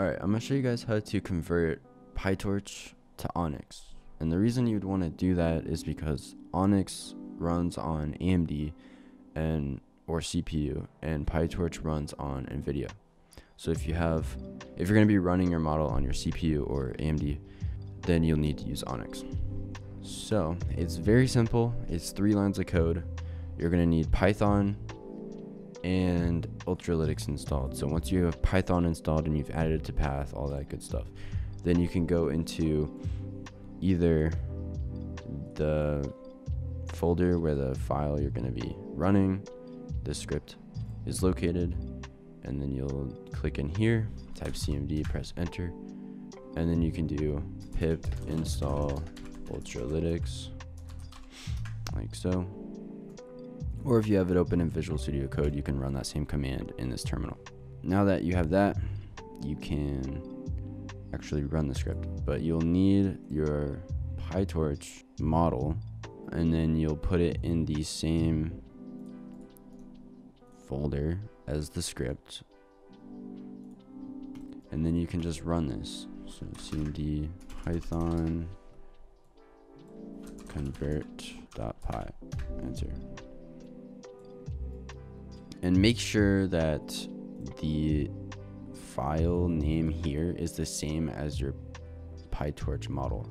Alright, I'm gonna show you guys how to convert PyTorch to ONNX. And the reason you'd want to do that is because ONNX runs on AMD and or CPU and PyTorch runs on NVIDIA. So if you have if you're going to be running your model on your CPU or AMD, then you'll need to use ONNX. So, it's very simple. It's 3 lines of code. You're going to need Python, and Ultralytics installed. So once you have Python installed and you've added it to path, all that good stuff, then you can go into either the folder where the file you're going to be running, the script is located, and then you'll click in here, type cmd, press enter, and then you can do pip install ultralytics like so or if you have it open in Visual Studio Code, you can run that same command in this terminal. Now that you have that, you can actually run the script, but you'll need your PyTorch model and then you'll put it in the same folder as the script. And then you can just run this. So cmd python convert.py enter and make sure that the file name here is the same as your PyTorch model.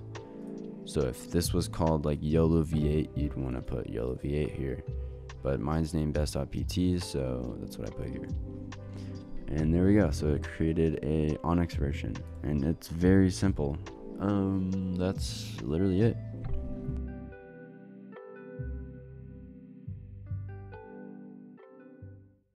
So if this was called like YOLO V8, you'd want to put YOLO V8 here. But mine's named best.pt, so that's what I put here. And there we go. So it created a ONNX version, and it's very simple. Um, that's literally it.